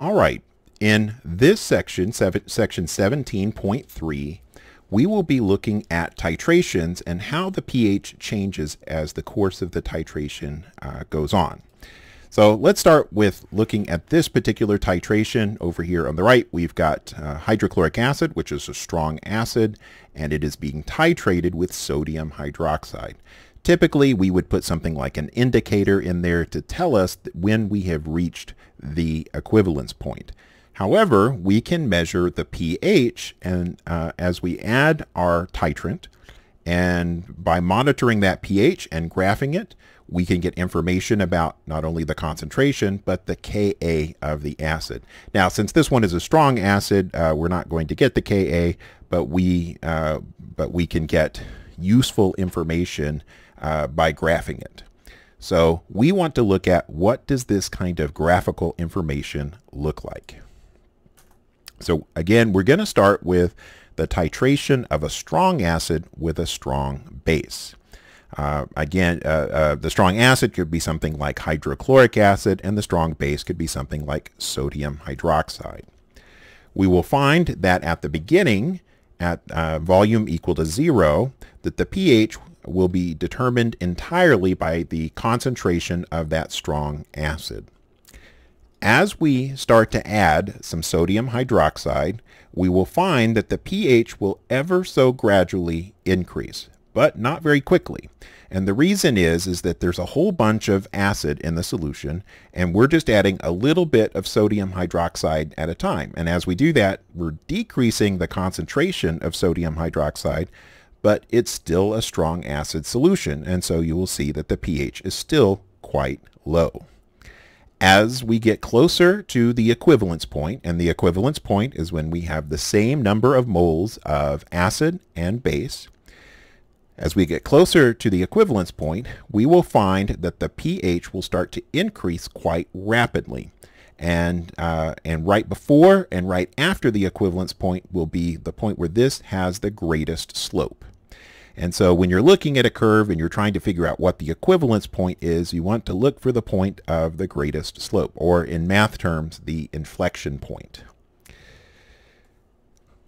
All right, in this section, seven, section 17.3, we will be looking at titrations and how the pH changes as the course of the titration uh, goes on. So let's start with looking at this particular titration. Over here on the right, we've got uh, hydrochloric acid, which is a strong acid, and it is being titrated with sodium hydroxide. Typically, we would put something like an indicator in there to tell us when we have reached the equivalence point. However, we can measure the pH and uh, as we add our titrant, and by monitoring that pH and graphing it, we can get information about not only the concentration, but the Ka of the acid. Now, since this one is a strong acid, uh, we're not going to get the Ka, but we, uh, but we can get useful information uh, by graphing it. So we want to look at what does this kind of graphical information look like. So again, we're going to start with the titration of a strong acid with a strong base. Uh, again, uh, uh, the strong acid could be something like hydrochloric acid, and the strong base could be something like sodium hydroxide. We will find that at the beginning, at uh, volume equal to zero, that the pH will be determined entirely by the concentration of that strong acid. As we start to add some sodium hydroxide, we will find that the pH will ever so gradually increase, but not very quickly. And the reason is, is that there's a whole bunch of acid in the solution, and we're just adding a little bit of sodium hydroxide at a time. And as we do that, we're decreasing the concentration of sodium hydroxide, but it's still a strong acid solution. And so you will see that the pH is still quite low. As we get closer to the equivalence point, and the equivalence point is when we have the same number of moles of acid and base, as we get closer to the equivalence point, we will find that the pH will start to increase quite rapidly. And, uh, and right before and right after the equivalence point will be the point where this has the greatest slope. And so when you're looking at a curve and you're trying to figure out what the equivalence point is, you want to look for the point of the greatest slope, or in math terms, the inflection point.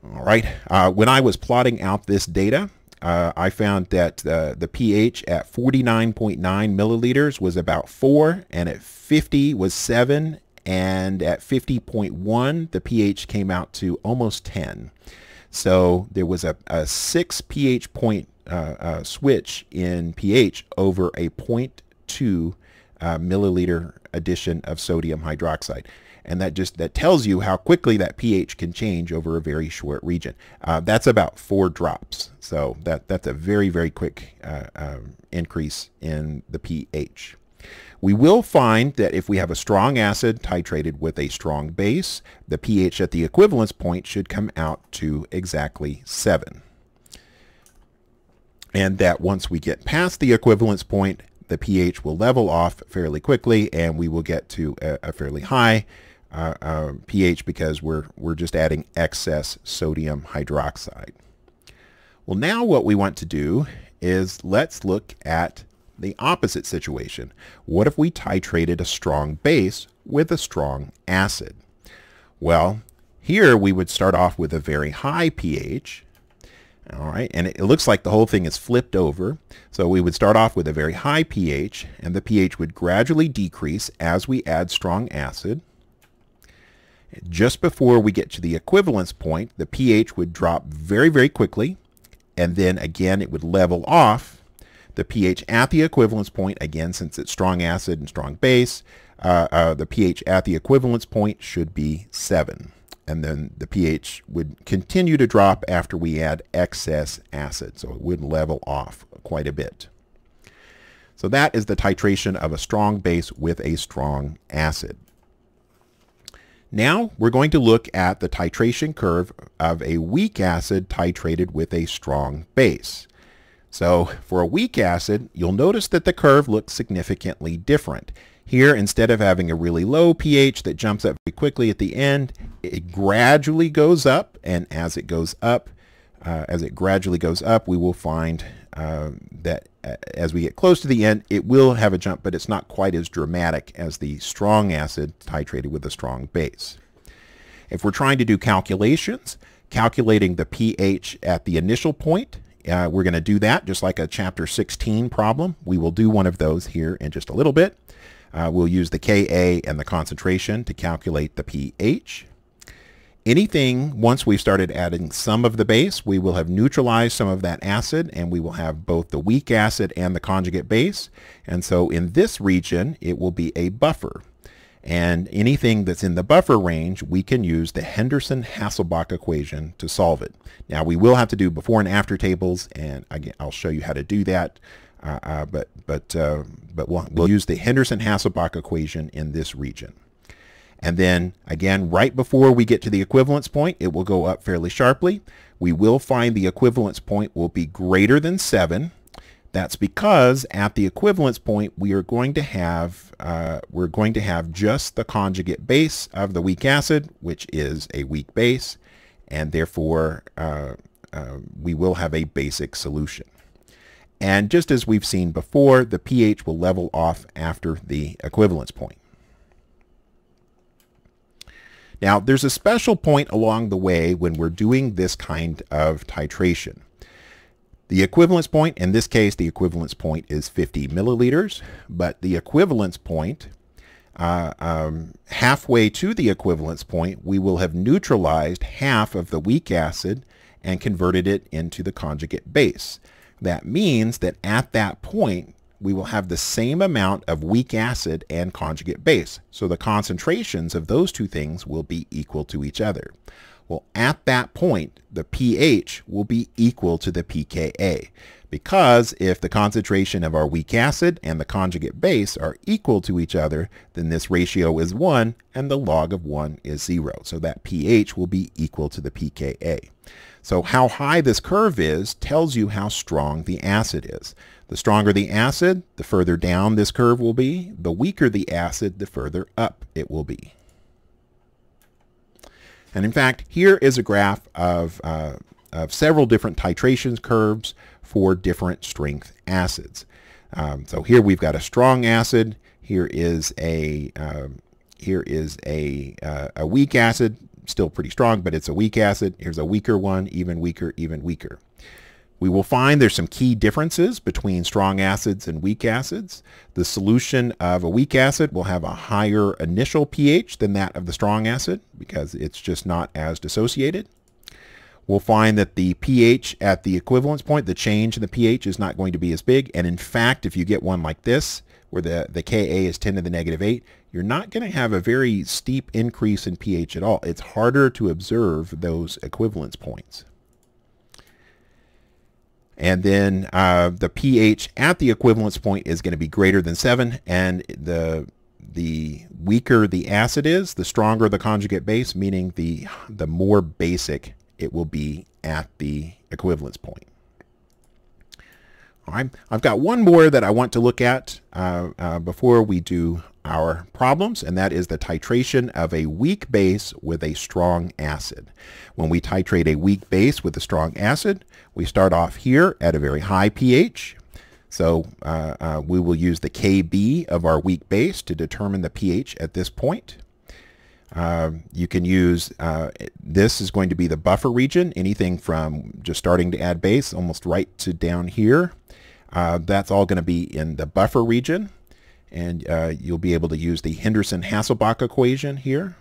All right, uh, when I was plotting out this data, uh, I found that uh, the pH at 49.9 milliliters was about 4, and at 50 was 7, and at 50.1, the pH came out to almost 10. So there was a, a 6 pH point uh, uh, switch in pH over a 0.2 uh, milliliter addition of sodium hydroxide. And that just that tells you how quickly that pH can change over a very short region. Uh, that's about four drops. So that, that's a very, very quick uh, um, increase in the pH. We will find that if we have a strong acid titrated with a strong base, the pH at the equivalence point should come out to exactly 7 and that once we get past the equivalence point, the pH will level off fairly quickly and we will get to a, a fairly high uh, uh, pH because we're, we're just adding excess sodium hydroxide. Well, now what we want to do is let's look at the opposite situation. What if we titrated a strong base with a strong acid? Well, here we would start off with a very high pH all right, and it, looks like the whole thing is flipped over. So we would start off with a very high pH, and the pH would gradually decrease as we add strong acid. Just before we get to the equivalence point, the pH would drop very, very quickly, and then again it would level off. The pH at the equivalence point, again, since it's strong acid and strong base, uh, uh, the pH at the equivalence point should be 7 and then the pH would continue to drop after we add excess acid, so it would level off quite a bit. So that is the titration of a strong base with a strong acid. Now we're going to look at the titration curve of a weak acid titrated with a strong base. So for a weak acid, you'll notice that the curve looks significantly different. Here, instead of having a really low pH that jumps up very quickly at the end, it gradually goes up. And as it goes up, uh, as it gradually goes up, we will find uh, that as we get close to the end, it will have a jump, but it's not quite as dramatic as the strong acid titrated with a strong base. If we're trying to do calculations, calculating the pH at the initial point, uh, we're going to do that just like a chapter 16 problem. We will do one of those here in just a little bit. Uh, we'll use the Ka and the concentration to calculate the pH. Anything, once we've started adding some of the base, we will have neutralized some of that acid and we will have both the weak acid and the conjugate base. And so in this region, it will be a buffer. And anything that's in the buffer range, we can use the Henderson-Hasselbalch equation to solve it. Now we will have to do before and after tables, and again, I'll show you how to do that. Uh, uh, but but uh, but we'll, we'll use the Henderson-Hasselbalch equation in this region. And then again, right before we get to the equivalence point, it will go up fairly sharply. We will find the equivalence point will be greater than 7. That's because at the equivalence point, we are going to have uh, we're going to have just the conjugate base of the weak acid, which is a weak base, and therefore uh, uh, we will have a basic solution. And just as we've seen before, the pH will level off after the equivalence point. Now, there's a special point along the way when we're doing this kind of titration. The equivalence point, in this case, the equivalence point is 50 milliliters, but the equivalence point, uh, um, halfway to the equivalence point, we will have neutralized half of the weak acid and converted it into the conjugate base. That means that at that point, we will have the same amount of weak acid and conjugate base. So the concentrations of those two things will be equal to each other. Well, at that point, the pH will be equal to the pKa because if the concentration of our weak acid and the conjugate base are equal to each other, then this ratio is 1 and the log of 1 is 0. So that pH will be equal to the pKa. So how high this curve is tells you how strong the acid is. The stronger the acid, the further down this curve will be. The weaker the acid, the further up it will be. And in fact, here is a graph of, uh, of several different titration curves for different strength acids. Um, so here we've got a strong acid. Here is a um, here is a uh, a weak acid, still pretty strong, but it's a weak acid. Here's a weaker one, even weaker, even weaker. We will find there's some key differences between strong acids and weak acids. The solution of a weak acid will have a higher initial pH than that of the strong acid because it's just not as dissociated. We'll find that the pH at the equivalence point, the change in the pH is not going to be as big. And in fact, if you get one like this, where the, the Ka is 10 to the negative 8, you're not going to have a very steep increase in pH at all. It's harder to observe those equivalence points. And then uh, the pH at the equivalence point is going to be greater than 7. And the the weaker the acid is, the stronger the conjugate base, meaning the, the more basic it will be at the equivalence point. All right, I've got one more that I want to look at uh, uh, before we do our problems, and that is the titration of a weak base with a strong acid. When we titrate a weak base with a strong acid, we start off here at a very high pH. So uh, uh, we will use the Kb of our weak base to determine the pH at this point. Uh, you can use, uh, this is going to be the buffer region, anything from just starting to add base almost right to down here. Uh, that's all going to be in the buffer region and uh, you'll be able to use the Henderson-Hasselbalch equation here.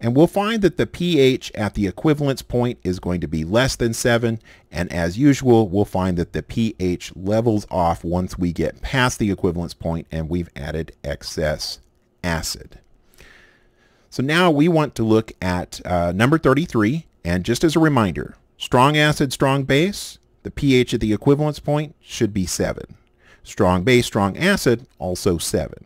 And we'll find that the pH at the equivalence point is going to be less than 7. And as usual, we'll find that the pH levels off once we get past the equivalence point and we've added excess acid. So now we want to look at uh, number 33. And just as a reminder, strong acid, strong base, the pH at the equivalence point should be 7. Strong base, strong acid, also 7.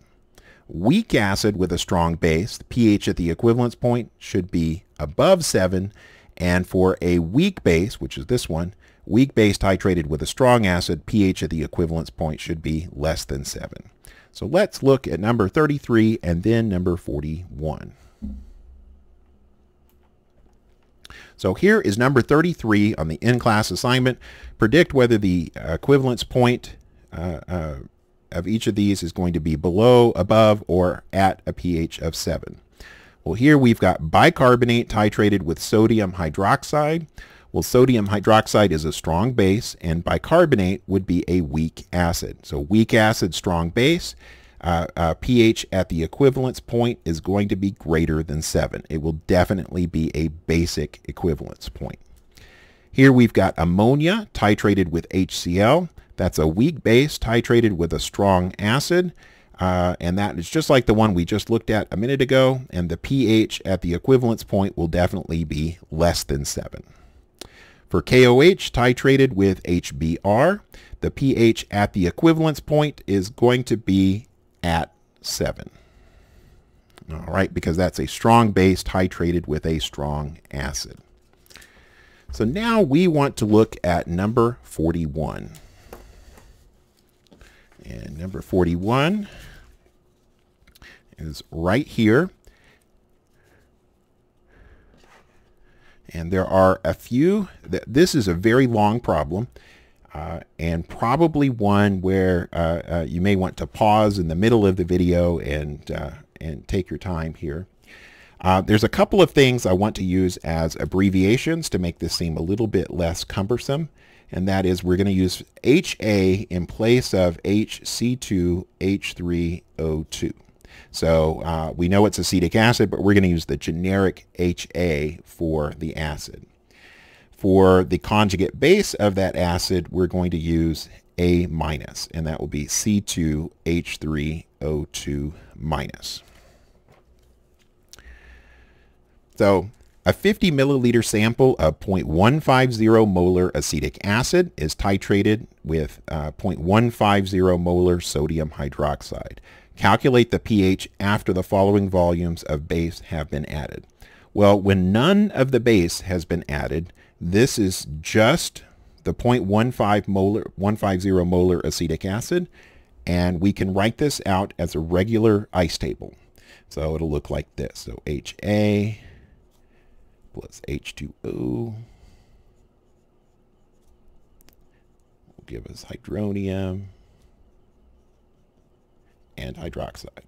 Weak acid with a strong base, the pH at the equivalence point should be above 7. And for a weak base, which is this one, weak base titrated with a strong acid, pH at the equivalence point should be less than 7. So let's look at number 33 and then number 41. So here is number 33 on the in-class assignment. Predict whether the equivalence point uh, uh, of each of these is going to be below, above, or at a pH of 7. Well, here we've got bicarbonate titrated with sodium hydroxide. Well, sodium hydroxide is a strong base, and bicarbonate would be a weak acid. So weak acid, strong base. Uh, uh, pH at the equivalence point is going to be greater than 7. It will definitely be a basic equivalence point. Here we've got ammonia titrated with HCl. That's a weak base titrated with a strong acid. Uh, and that is just like the one we just looked at a minute ago. And the pH at the equivalence point will definitely be less than 7. For KOH titrated with HBr, the pH at the equivalence point is going to be at 7. All right, because that's a strong base titrated with a strong acid. So now we want to look at number 41. And number 41 is right here. And there are a few, this is a very long problem. Uh, and probably one where uh, uh, you may want to pause in the middle of the video and, uh, and take your time here. Uh, there's a couple of things I want to use as abbreviations to make this seem a little bit less cumbersome. And that is we're going to use HA in place of HC2H3O2. So uh, we know it's acetic acid, but we're going to use the generic HA for the acid. For the conjugate base of that acid, we're going to use A minus, and that will be C2H3O2 minus. So a 50 milliliter sample of 0.150 molar acetic acid is titrated with uh, 0.150 molar sodium hydroxide. Calculate the pH after the following volumes of base have been added. Well, when none of the base has been added, this is just the 0.15 molar, 150 molar acetic acid, and we can write this out as a regular ice table. So it'll look like this. So HA plus H2O will give us hydronium and hydroxide.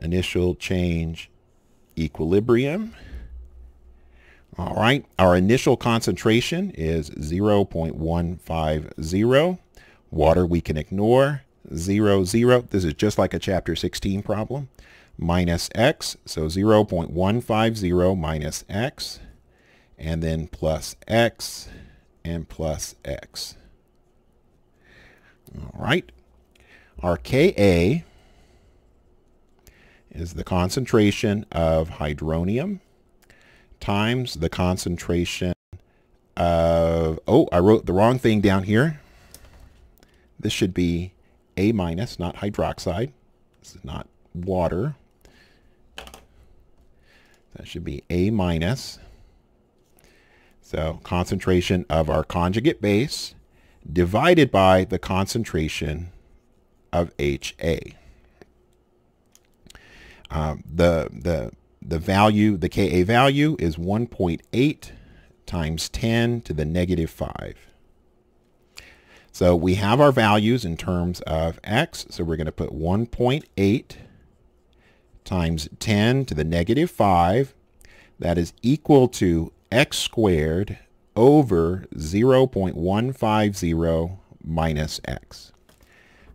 Initial change equilibrium. All right, our initial concentration is 0.150. Water we can ignore, 0, 0. This is just like a chapter 16 problem. Minus x, so 0.150 minus x, and then plus x and plus x. All right, our Ka is the concentration of hydronium times the concentration of, oh, I wrote the wrong thing down here. This should be A minus, not hydroxide. This is not water. That should be A minus. So concentration of our conjugate base divided by the concentration of HA. Um, the, the the value, the Ka value is 1.8 times 10 to the negative 5. So we have our values in terms of x. So we're going to put 1.8 times 10 to the negative 5. That is equal to x squared over 0.150 minus x.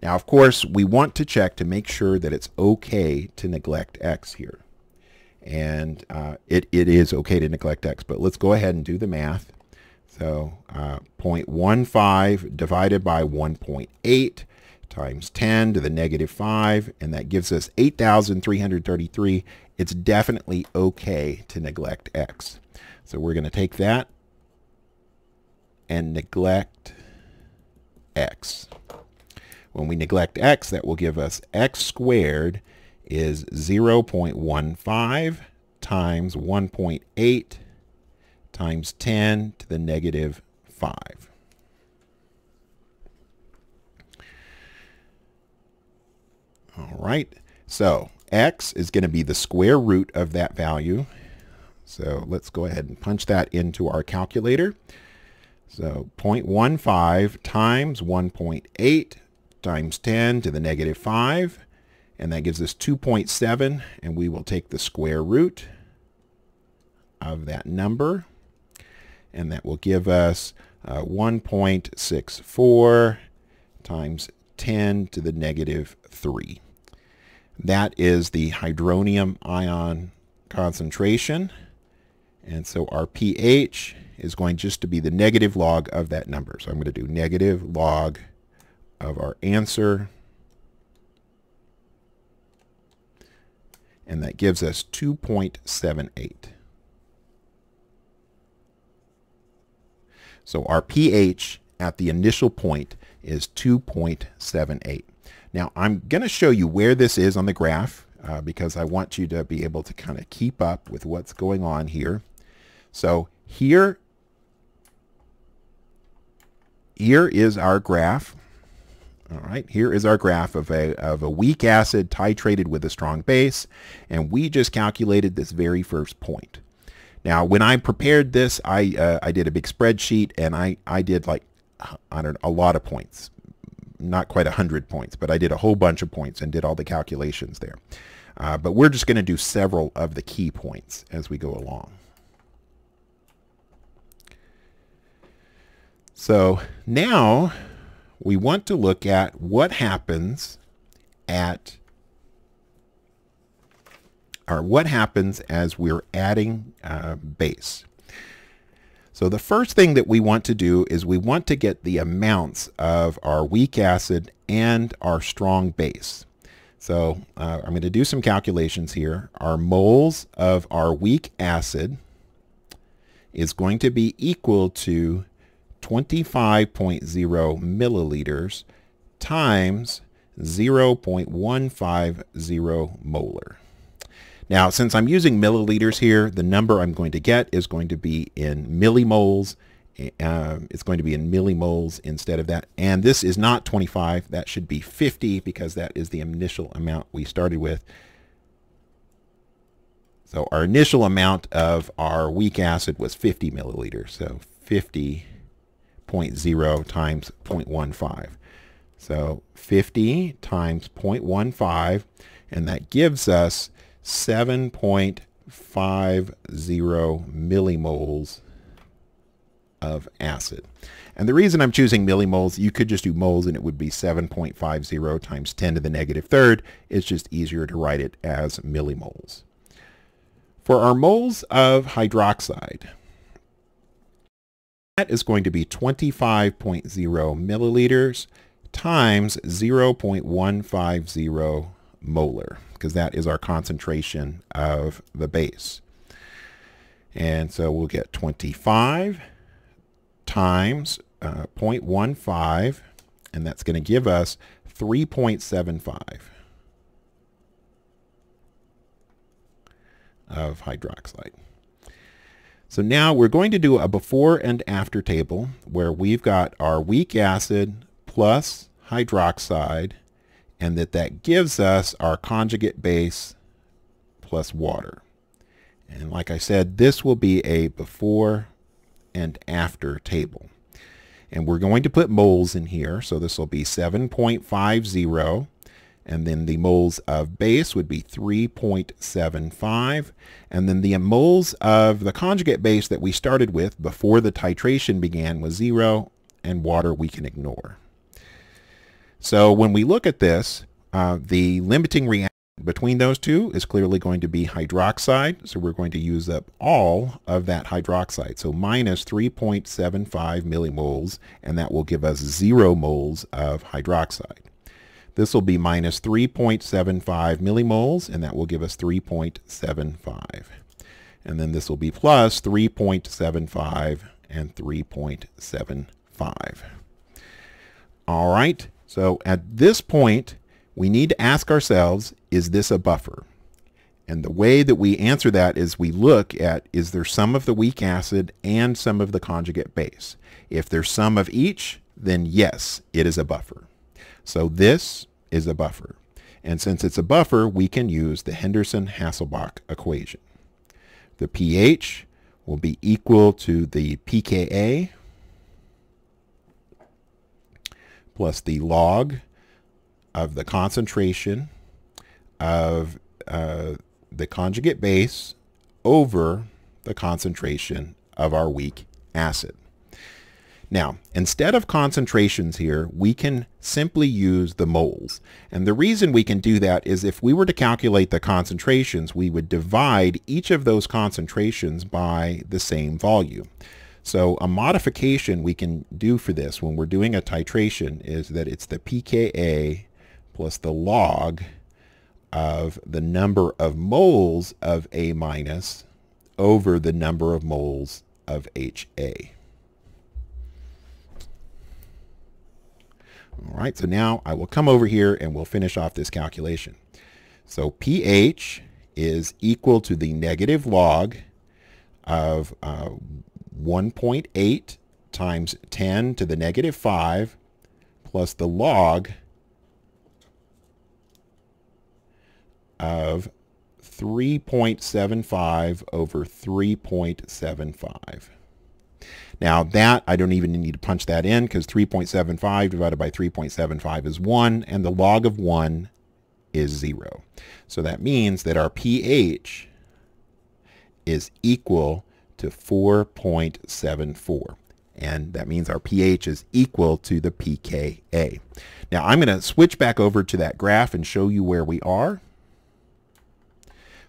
Now, of course, we want to check to make sure that it's okay to neglect x here and uh, it, it is okay to neglect x, but let's go ahead and do the math. So uh, 0.15 divided by 1.8 times 10 to the negative 5, and that gives us 8,333. It's definitely okay to neglect x. So we're going to take that and neglect x. When we neglect x, that will give us x squared is 0.15 times 1.8 times 10 to the negative 5. All right, so x is going to be the square root of that value. So let's go ahead and punch that into our calculator. So 0.15 times 1.8 times 10 to the negative 5, and that gives us 2.7, and we will take the square root of that number, and that will give us uh, 1.64 times 10 to the negative 3. That is the hydronium ion concentration. And so our pH is going just to be the negative log of that number. So I'm going to do negative log of our answer. And that gives us 2.78. So our pH at the initial point is 2.78. Now I'm going to show you where this is on the graph uh, because I want you to be able to kind of keep up with what's going on here. So here, here is our graph. All right, here is our graph of a, of a weak acid titrated with a strong base, and we just calculated this very first point. Now, when I prepared this, I, uh, I did a big spreadsheet, and I, I did like, I don't a lot of points. Not quite 100 points, but I did a whole bunch of points and did all the calculations there. Uh, but we're just going to do several of the key points as we go along. So now we want to look at what happens at or what happens as we're adding uh, base. So the first thing that we want to do is we want to get the amounts of our weak acid and our strong base. So uh, I'm going to do some calculations here. Our moles of our weak acid is going to be equal to 25.0 milliliters times 0.150 molar. Now, since I'm using milliliters here, the number I'm going to get is going to be in millimoles. Uh, it's going to be in millimoles instead of that. And this is not 25. That should be 50 because that is the initial amount we started with. So our initial amount of our weak acid was 50 milliliters. So 50 times 0.15. So 50 times 0.15, and that gives us 7.50 millimoles of acid. And the reason I'm choosing millimoles, you could just do moles and it would be 7.50 times 10 to the negative third. It's just easier to write it as millimoles. For our moles of hydroxide, that is going to be 25.0 milliliters times 0.150 molar because that is our concentration of the base. And so we'll get 25 times uh, 0.15 and that's going to give us 3.75 of hydroxide. So now we're going to do a before and after table where we've got our weak acid plus hydroxide and that that gives us our conjugate base plus water. And like I said, this will be a before and after table. And we're going to put moles in here. So this will be 7.50 and then the moles of base would be 3.75 and then the moles of the conjugate base that we started with before the titration began was zero and water we can ignore. So when we look at this, uh, the limiting reaction between those two is clearly going to be hydroxide. So we're going to use up all of that hydroxide. So minus 3.75 millimoles, and that will give us zero moles of hydroxide. This will be minus 3.75 millimoles, and that will give us 3.75. And then this will be plus 3.75 and 3.75. All right, so at this point, we need to ask ourselves, is this a buffer? And the way that we answer that is we look at, is there some of the weak acid and some of the conjugate base? If there's some of each, then yes, it is a buffer. So this is a buffer. And since it's a buffer, we can use the Henderson-Hasselbalch equation. the pH will be equal to the pKa plus the log of the concentration of uh, the conjugate base over the concentration of our weak acid. Now, instead of concentrations here, we can simply use the moles. And the reason we can do that is if we were to calculate the concentrations, we would divide each of those concentrations by the same volume. So a modification we can do for this when we're doing a titration is that it's the pKa plus the log of the number of moles of A minus over the number of moles of HA. All right, so now I will come over here and we'll finish off this calculation. So pH is equal to the negative log of uh, 1.8 times 10 to the negative 5 plus the log of 3.75 over 3.75. Now that, I don't even need to punch that in because 3.75 divided by 3.75 is 1 and the log of 1 is 0. So that means that our pH is equal to 4.74 and that means our pH is equal to the pKa. Now I'm going to switch back over to that graph and show you where we are.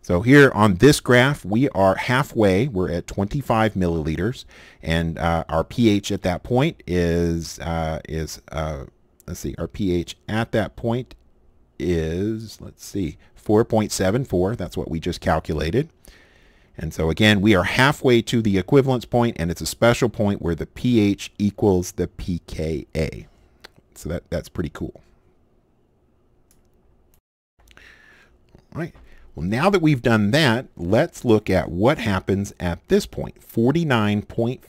So here on this graph, we are halfway. We're at 25 milliliters, and uh, our pH at that point is uh, is uh, let's see, our pH at that point is let's see, 4.74. That's what we just calculated. And so again, we are halfway to the equivalence point, and it's a special point where the pH equals the pKa. So that, that's pretty cool. All right. Well, now that we've done that, let's look at what happens at this point, 49.5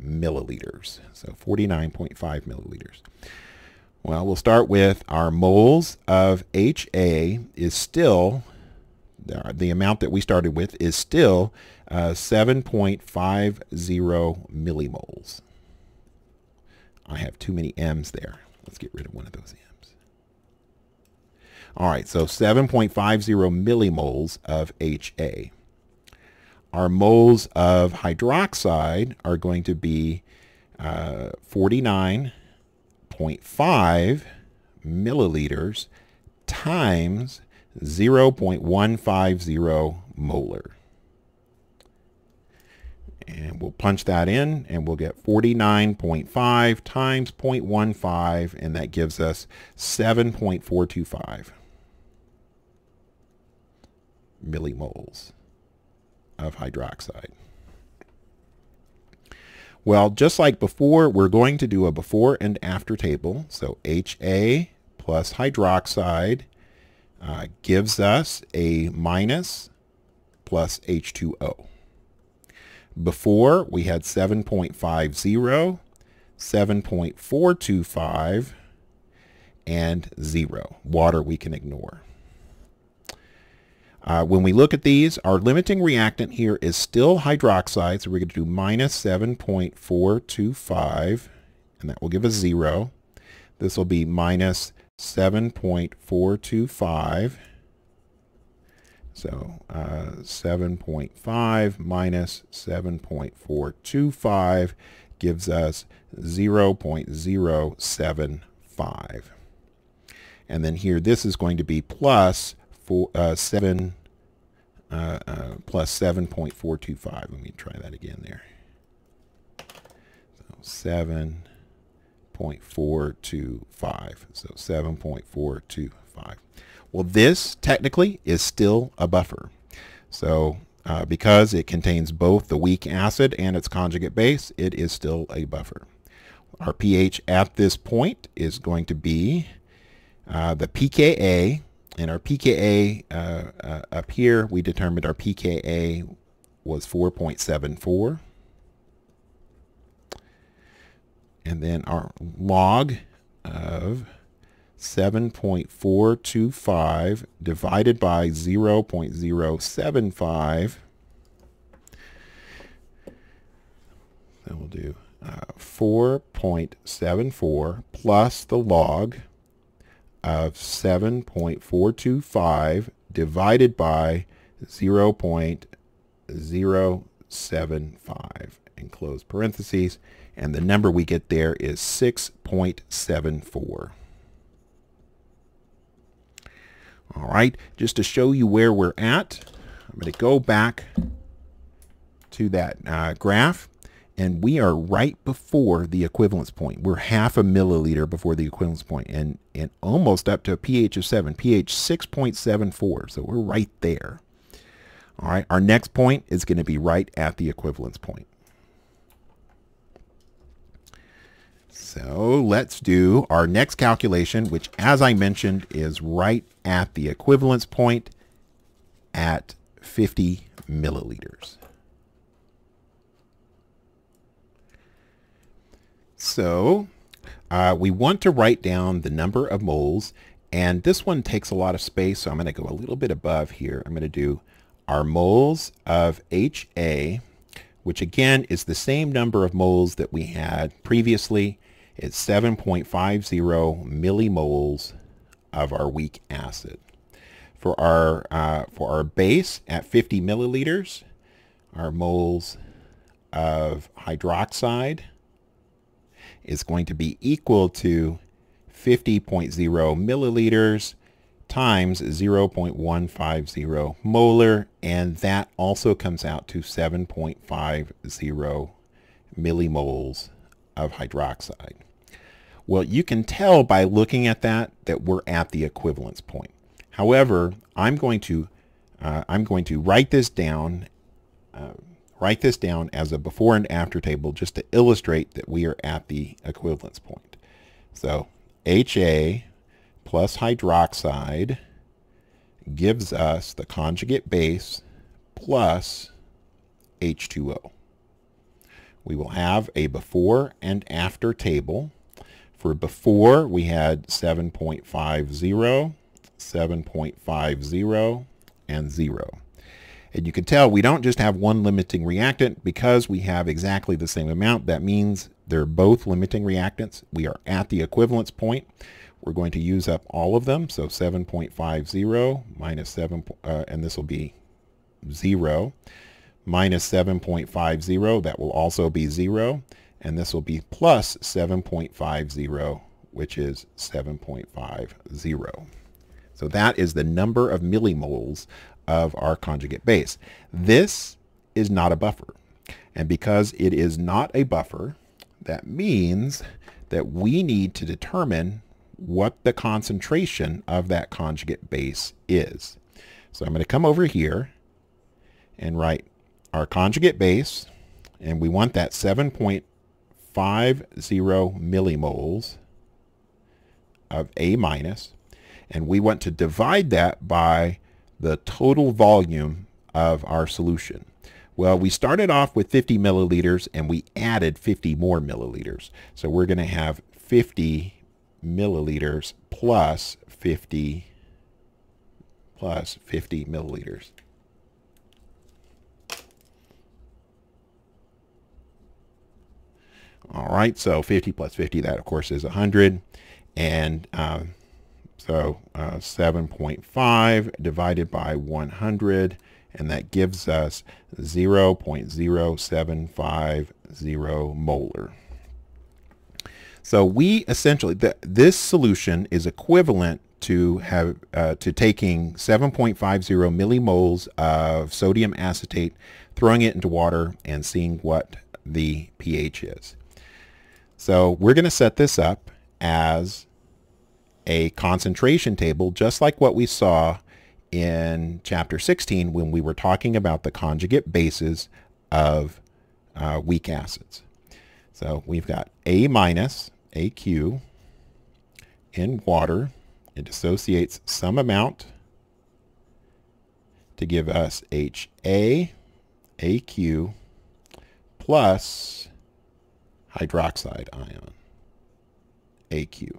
milliliters. So 49.5 milliliters. Well, we'll start with our moles of HA is still, the amount that we started with is still uh, 7.50 millimoles. I have too many M's there. Let's get rid of one of those M's. All right, so 7.50 millimoles of HA. Our moles of hydroxide are going to be uh, 49.5 milliliters times 0.150 molar. And we'll punch that in and we'll get 49.5 times 0.15 and that gives us 7.425 millimoles of hydroxide. Well, just like before, we're going to do a before and after table. So HA plus hydroxide uh, gives us a minus plus H2O. Before, we had 7.50, 7.425, and 0. Water we can ignore. Uh, when we look at these, our limiting reactant here is still hydroxide, so we're going to do minus 7.425, and that will give us 0. This will be minus 7.425. So uh, 7.5 minus 7.425 gives us 0.075. And then here, this is going to be plus four, uh, 7 uh, uh, plus 7.425. Let me try that again there. So 7.425. So 7.425. Well, this technically is still a buffer. So uh, because it contains both the weak acid and its conjugate base, it is still a buffer. Our pH at this point is going to be uh, the pKa and our pKa uh, uh, up here, we determined our pKa was 4.74. And then our log of 7.425 divided by 0.075 Then we'll do uh, 4.74 plus the log of 7.425 divided by 0.075 and close parentheses and the number we get there is 6.74. All right, just to show you where we're at, I'm going to go back to that uh, graph and we are right before the equivalence point. We're half a milliliter before the equivalence point and, and almost up to a pH of 7, pH 6.74. So we're right there. All right, our next point is going to be right at the equivalence point. So let's do our next calculation, which as I mentioned is right at the equivalence point at 50 milliliters. So uh, we want to write down the number of moles and this one takes a lot of space so I'm going to go a little bit above here. I'm going to do our moles of HA which again is the same number of moles that we had previously. It's 7.50 millimoles of our weak acid. For our, uh, for our base at 50 milliliters, our moles of hydroxide is going to be equal to 50.0 milliliters times 0.150 molar, and that also comes out to 7.50 millimoles of hydroxide. Well, you can tell by looking at that that we're at the equivalence point. However, I'm going to uh, I'm going to write this down uh, write this down as a before and after table just to illustrate that we are at the equivalence point. So HA plus hydroxide gives us the conjugate base plus H2O. We will have a before and after table. For before, we had 7.50, 7.50, and 0. And you can tell we don't just have one limiting reactant because we have exactly the same amount. That means they're both limiting reactants. We are at the equivalence point. We're going to use up all of them. So 7.50 minus 7, uh, and this will be 0, minus 7.50, that will also be 0. And this will be plus 7.50, which is 7.50. So that is the number of millimoles of our conjugate base. This is not a buffer. And because it is not a buffer, that means that we need to determine what the concentration of that conjugate base is. So I'm going to come over here and write our conjugate base, and we want that 7.50 millimoles of A minus, and we want to divide that by the total volume of our solution. Well, we started off with 50 milliliters and we added 50 more milliliters. So we're going to have 50 milliliters plus 50 plus 50 milliliters. All right, so 50 plus 50, that of course is 100. And um, so uh, 7.5 divided by 100, and that gives us 0.0750 molar. So we essentially, the, this solution is equivalent to have uh, to taking 7.50 millimoles of sodium acetate, throwing it into water, and seeing what the pH is. So we're going to set this up as a concentration table, just like what we saw in chapter 16 when we were talking about the conjugate bases of uh, weak acids. So we've got A minus, AQ, in water. It dissociates some amount to give us HA, AQ, plus hydroxide ion, AQ.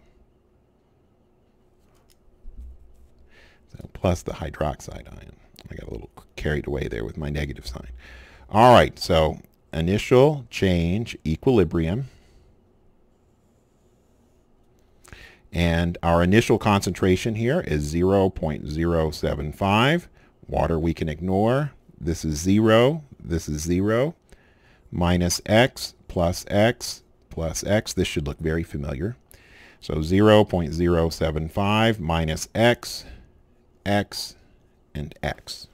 So plus the hydroxide ion. I got a little carried away there with my negative sign. All right, so initial change equilibrium. And our initial concentration here is 0.075. Water we can ignore. This is 0. This is 0. Minus x plus x plus x. This should look very familiar. So 0.075 minus x, x, and x.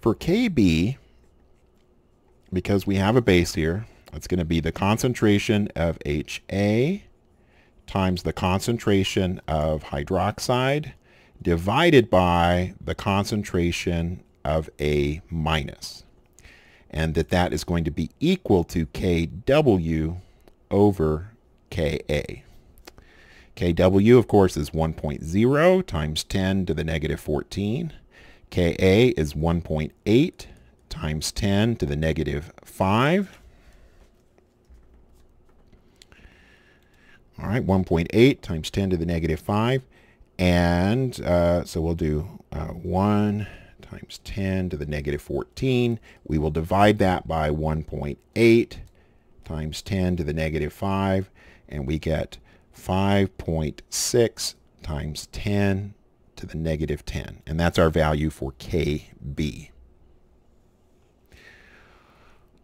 For KB, because we have a base here, it's going to be the concentration of HA times the concentration of hydroxide divided by the concentration of A minus. And that that is going to be equal to KW over Ka. Kw, of course, is 1.0 times 10 to the negative 14. Ka is 1.8 times 10 to the negative 5. All right, 1.8 times 10 to the negative 5. And uh, so we'll do uh, 1 times 10 to the negative 14. We will divide that by 1.8 times 10 to the negative 5. And we get 5.6 times 10 to the negative 10. And that's our value for KB.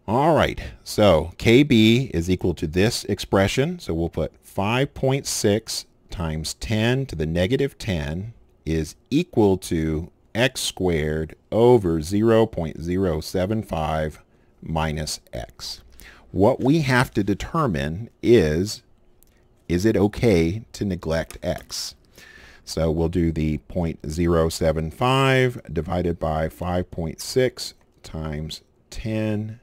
All right, so KB is equal to this expression. So we'll put 5.6 times 10 to the negative 10 is equal to x squared over 0.075 minus x. What we have to determine is, is it okay to neglect x? So we'll do the 0.075 divided by 5.6 times 10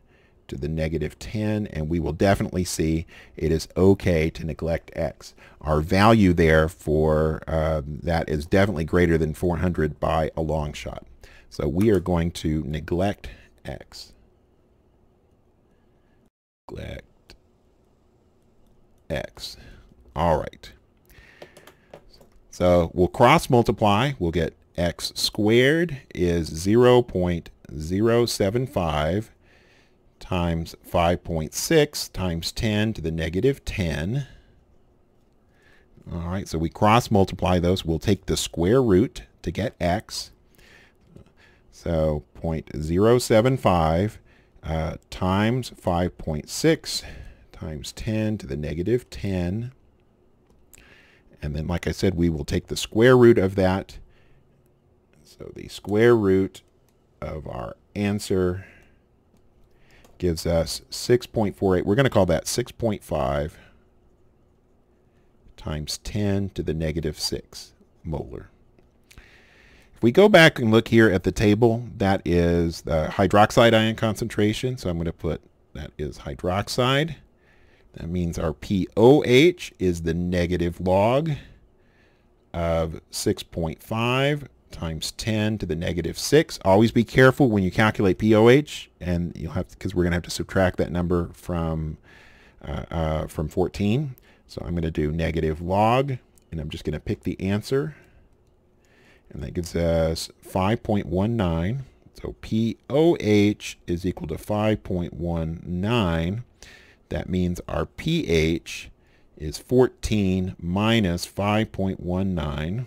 to the negative 10, and we will definitely see it is okay to neglect x. Our value there for uh, that is definitely greater than 400 by a long shot. So we are going to neglect x. Neglect x. All right. So we'll cross multiply. We'll get x squared is 0.075 times 5.6 times 10 to the negative 10. All right, so we cross multiply those. We'll take the square root to get x. So 0.075 uh, times 5.6 times 10 to the negative 10. And then, like I said, we will take the square root of that. So the square root of our answer gives us 6.48. We're going to call that 6.5 times 10 to the negative 6 molar. If we go back and look here at the table, that is the hydroxide ion concentration. So I'm going to put that is hydroxide. That means our POH is the negative log of 6.5 times 10 to the negative 6. Always be careful when you calculate POH, and you'll have because we're going to have to subtract that number from uh, uh, from 14. So I'm going to do negative log, and I'm just going to pick the answer, and that gives us 5.19. So POH is equal to 5.19. That means our pH is 14 minus 5.19.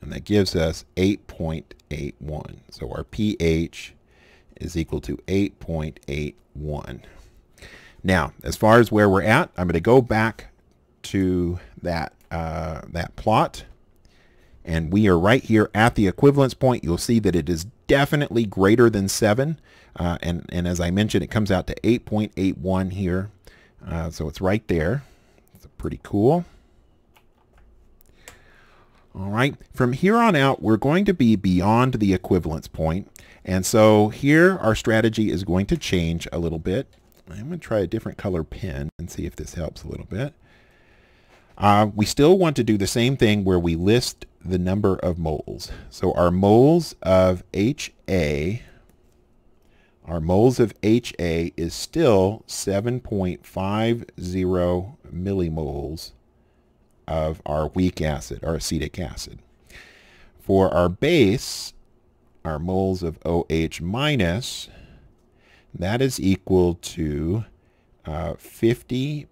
and that gives us 8.81. So our pH is equal to 8.81. Now, as far as where we're at, I'm going to go back to that, uh, that plot. And we are right here at the equivalence point. You'll see that it is definitely greater than 7. Uh, and, and as I mentioned, it comes out to 8.81 here. Uh, so it's right there. It's pretty cool. All right, from here on out, we're going to be beyond the equivalence point. And so here our strategy is going to change a little bit. I'm going to try a different color pen and see if this helps a little bit. Uh, we still want to do the same thing where we list the number of moles. So our moles of HA, our moles of HA is still 7.50 millimoles of our weak acid, our acetic acid. For our base, our moles of OH minus, that is equal to uh, 50.5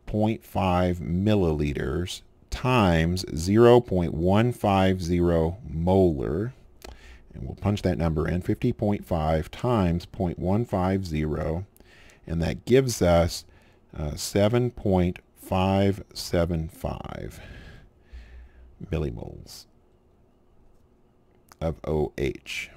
milliliters times 0.150 molar. And we'll punch that number in, 50.5 times 0.150. And that gives us uh, 7.575 millimoles of OH.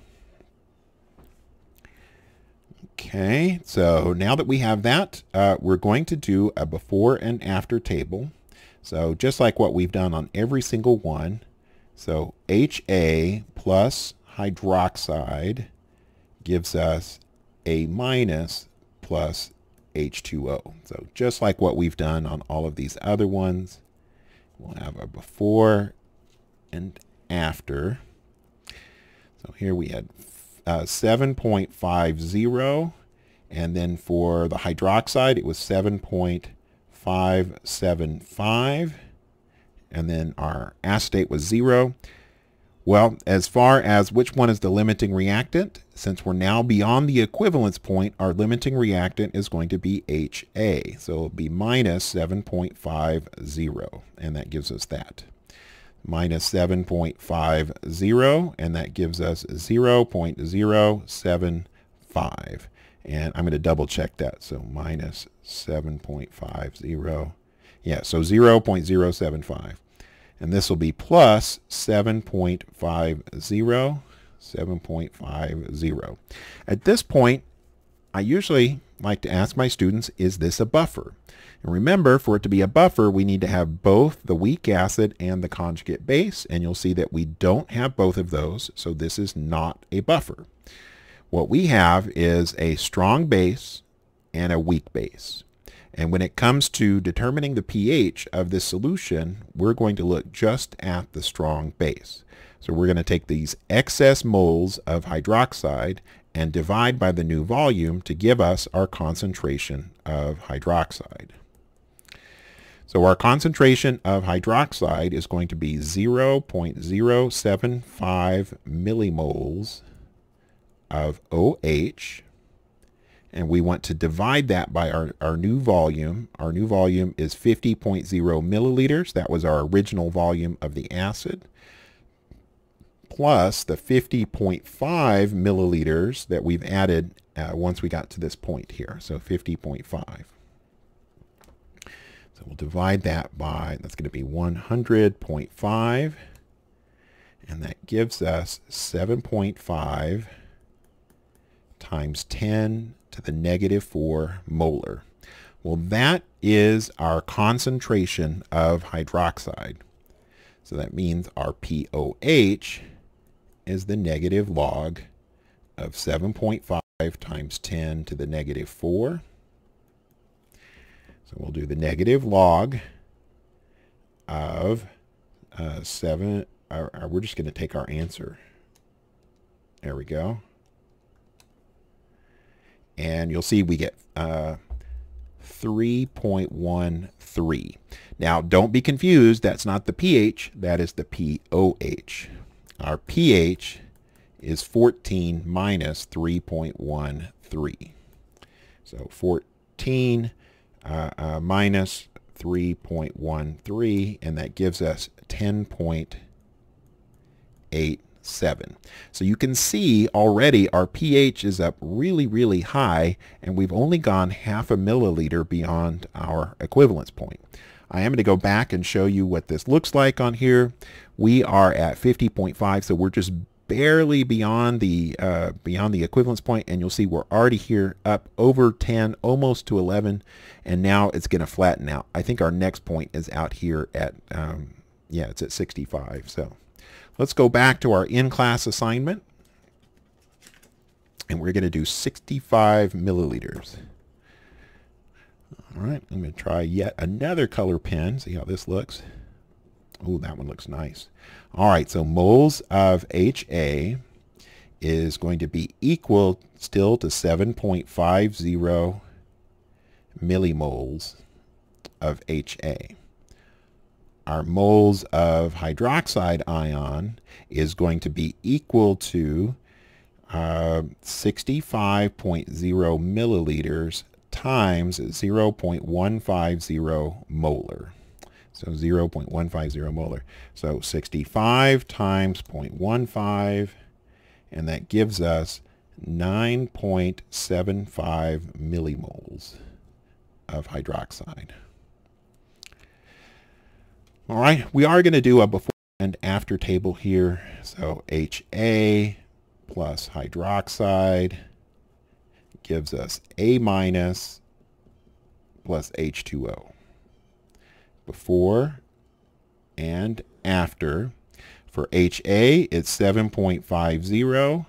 Okay, so now that we have that, uh, we're going to do a before and after table. So just like what we've done on every single one. So HA plus hydroxide gives us A minus plus H2O. So just like what we've done on all of these other ones, we'll have a before and after. So here we had uh, 7.50 and then for the hydroxide it was 7.575 and then our acetate was zero. Well, as far as which one is the limiting reactant, since we're now beyond the equivalence point, our limiting reactant is going to be HA. So it'll be minus 7.50, and that gives us that minus 7.50 and that gives us 0.075 and I'm going to double check that so minus 7.50 yeah so 0.075 and this will be plus 7.50 7.50 at this point I usually like to ask my students is this a buffer and remember, for it to be a buffer, we need to have both the weak acid and the conjugate base, and you'll see that we don't have both of those, so this is not a buffer. What we have is a strong base and a weak base. And when it comes to determining the pH of this solution, we're going to look just at the strong base. So we're going to take these excess moles of hydroxide and divide by the new volume to give us our concentration of hydroxide. So our concentration of hydroxide is going to be 0.075 millimoles of OH. And we want to divide that by our, our new volume. Our new volume is 50.0 milliliters. That was our original volume of the acid. Plus the 50.5 milliliters that we've added uh, once we got to this point here. So 50.5. So we'll divide that by, that's going to be 100.5. And that gives us 7.5 times 10 to the negative 4 molar. Well, that is our concentration of hydroxide. So that means our POH is the negative log of 7.5 times 10 to the negative 4 so we'll do the negative log of uh, 7. Or, or we're just going to take our answer. There we go. And you'll see we get uh, 3.13. Now, don't be confused. That's not the pH. That is the POH. Our pH is 14 minus 3.13. So 14 uh, uh, minus 3.13 and that gives us 10.87. So you can see already our pH is up really, really high and we've only gone half a milliliter beyond our equivalence point. I am going to go back and show you what this looks like on here. We are at 50.5, so we're just barely beyond the uh, beyond the equivalence point and you'll see we're already here up over 10 almost to 11 and now it's going to flatten out. I think our next point is out here at um, yeah it's at 65 so let's go back to our in-class assignment. And we're going to do 65 milliliters. All right I'm going to try yet another color pen see how this looks Oh, that one looks nice. All right, so moles of HA is going to be equal still to 7.50 millimoles of HA. our moles of hydroxide ion is going to be equal to uh, 65.0 milliliters times 0.150 molar. So 0.150 molar. So 65 times 0.15, and that gives us 9.75 millimoles of hydroxide. All right, we are going to do a before and after table here. So HA plus hydroxide gives us A minus plus H2O. Before and after. For HA, it's 7.50,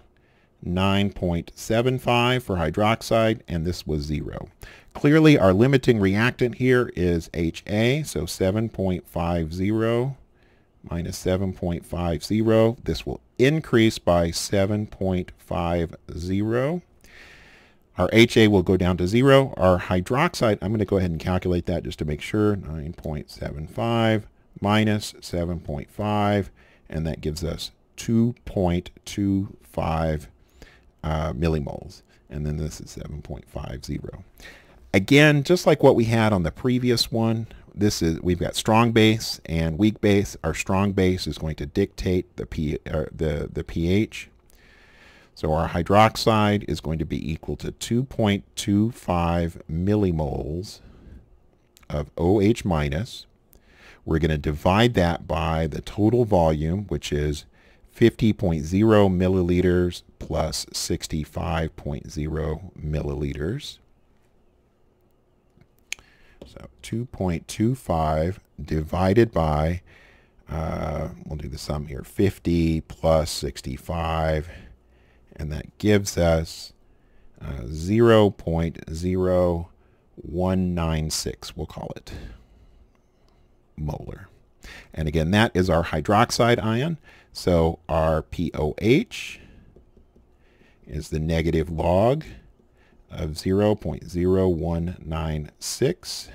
9.75 for hydroxide, and this was 0. Clearly, our limiting reactant here is HA, so 7.50 minus 7.50. This will increase by 7.50. Our HA will go down to 0. Our hydroxide, I'm going to go ahead and calculate that just to make sure, 9.75 minus 7.5, and that gives us 2.25 uh, millimoles. And then this is 7.50. Again, just like what we had on the previous one, this is we've got strong base and weak base. Our strong base is going to dictate the P, the the pH. So our hydroxide is going to be equal to 2.25 millimoles of OH minus. We're going to divide that by the total volume, which is 50.0 milliliters plus 65.0 milliliters. So 2.25 divided by, uh, we'll do the sum here, 50 plus 65, and that gives us uh, 0.0196, we'll call it, molar. And again, that is our hydroxide ion. So our POH is the negative log of 0.0196.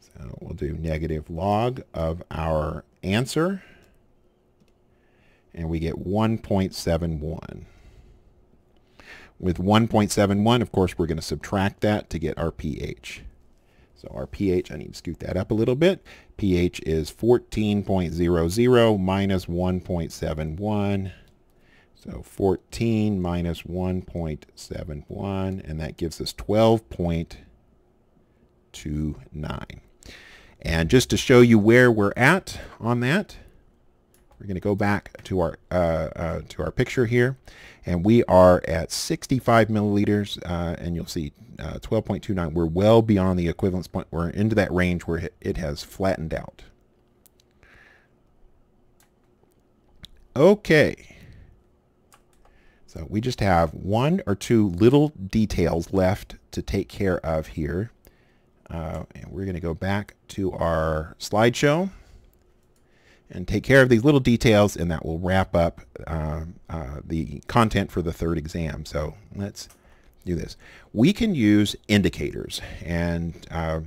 So we'll do negative log of our answer, and we get 1.71. With 1.71, of course, we're going to subtract that to get our pH. So our pH, I need to scoot that up a little bit. pH is 14.00 minus 1.71. So 14 minus 1.71, and that gives us 12.29. And just to show you where we're at on that, we're going to go back to our uh, uh, to our picture here, and we are at 65 milliliters, uh, and you'll see 12.29. Uh, we're well beyond the equivalence point. We're into that range where it has flattened out. Okay. So we just have one or two little details left to take care of here. Uh, and we're going to go back to our slideshow and take care of these little details and that will wrap up uh, uh, the content for the third exam. So let's do this. We can use indicators and uh,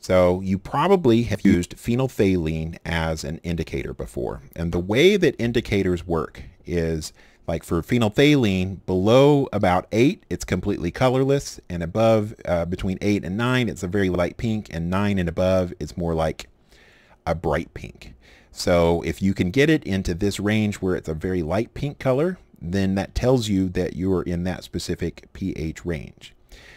so you probably have used phenolphthalein as an indicator before. And the way that indicators work is like for phenolphthalein, below about 8, it's completely colorless, and above uh, between 8 and 9, it's a very light pink, and 9 and above, it's more like a bright pink. So if you can get it into this range where it's a very light pink color, then that tells you that you are in that specific pH range.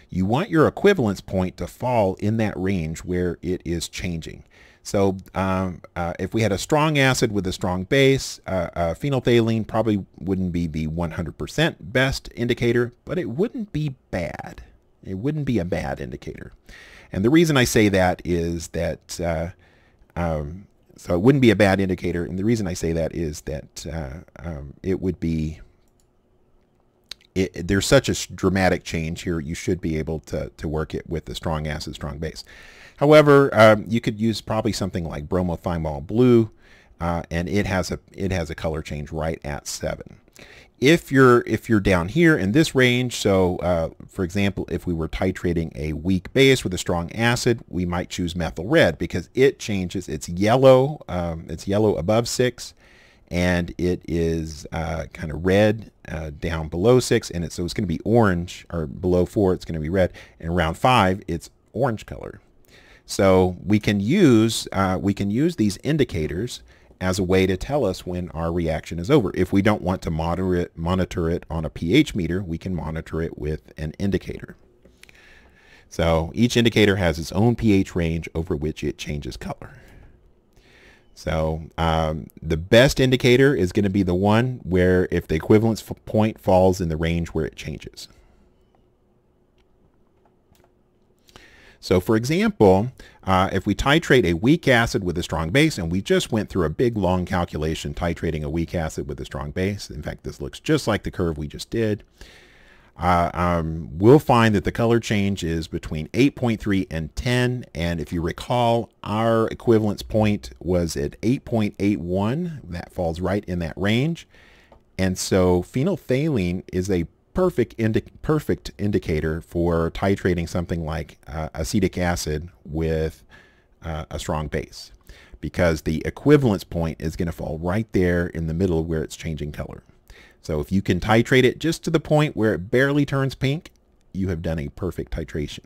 You want your equivalence point to fall in that range where it is changing. So um, uh, if we had a strong acid with a strong base, uh, uh, phenolphthalein probably wouldn't be the 100% best indicator, but it wouldn't be bad. It wouldn't be a bad indicator. And the reason I say that is that, uh, um, so it wouldn't be a bad indicator. And the reason I say that is that uh, um, it would be, it, there's such a dramatic change here, you should be able to, to work it with the strong acid, strong base. However, um, you could use probably something like bromothymol blue. uh, and it has a it has a color change right at 7. If you're if you're down here in this range, so uh, for example, if we were titrating a weak base with a strong acid, we might choose methyl red because it changes. It's yellow. Um, it's yellow above six, and it is uh, kind of red uh, down below six, and it, so it's going to be orange, or below four, it's going to be red, and around five, it's orange color. So we can use uh, we can use these indicators as a way to tell us when our reaction is over. If we don't want to monitor it, monitor it on a pH meter, we can monitor it with an indicator. So each indicator has its own pH range over which it changes color. So um, the best indicator is going to be the one where if the equivalence point falls in the range where it changes. So for example, uh, if we titrate a weak acid with a strong base, and we just went through a big long calculation titrating a weak acid with a strong base, in fact this looks just like the curve we just did, uh, um, we'll find that the color change is between 8.3 and 10. And if you recall, our equivalence point was at 8.81. That falls right in that range. And so phenolphthalein is a perfect, indi perfect indicator for titrating something like uh, acetic acid with uh, a strong base because the equivalence point is going to fall right there in the middle where it's changing color. So if you can titrate it just to the point where it barely turns pink, you have done a perfect titration.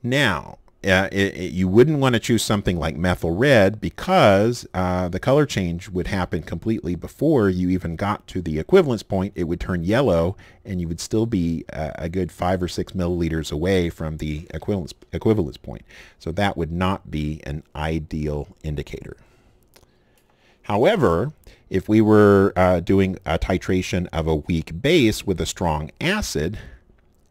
Now, uh, it, it, you wouldn't want to choose something like methyl red because uh, the color change would happen completely before you even got to the equivalence point. It would turn yellow and you would still be uh, a good five or six milliliters away from the equivalence, equivalence point. So that would not be an ideal indicator. However, if we were uh, doing a titration of a weak base with a strong acid,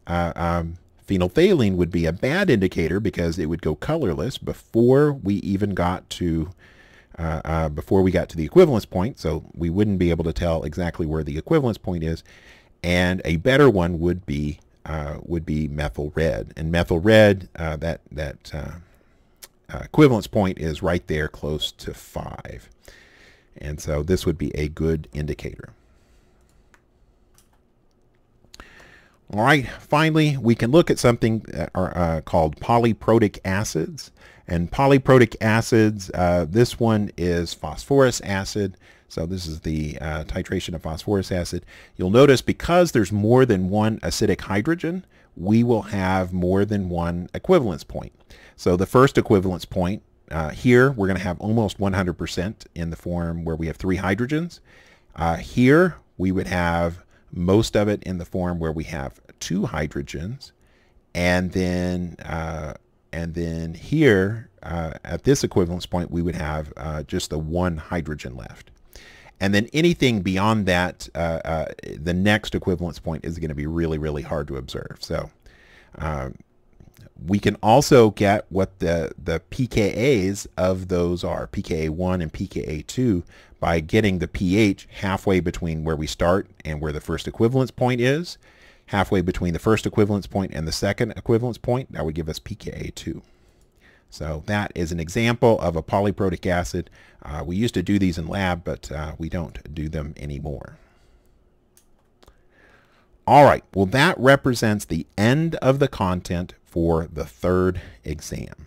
uh, um, Phenolphthalein would be a bad indicator because it would go colorless before we even got to uh, uh, before we got to the equivalence point. So we wouldn't be able to tell exactly where the equivalence point is. And a better one would be uh, would be methyl red. And methyl red, uh, that that uh, uh, equivalence point is right there, close to five. And so this would be a good indicator. All right, finally, we can look at something uh, called polyprotic acids. And polyprotic acids, uh, this one is phosphorus acid. So this is the uh, titration of phosphorus acid. You'll notice because there's more than one acidic hydrogen, we will have more than one equivalence point. So the first equivalence point uh, here, we're going to have almost 100% in the form where we have three hydrogens. Uh, here, we would have most of it in the form where we have two hydrogens. And then, uh, and then here uh, at this equivalence point, we would have uh, just the one hydrogen left. And then anything beyond that, uh, uh, the next equivalence point is going to be really, really hard to observe. So um, we can also get what the, the pKa's of those are, pKa1 and pKa2, by getting the pH halfway between where we start and where the first equivalence point is, halfway between the first equivalence point and the second equivalence point. That would give us pKa2. So that is an example of a polyprotic acid. Uh, we used to do these in lab, but uh, we don't do them anymore. All right, well that represents the end of the content for the third exam.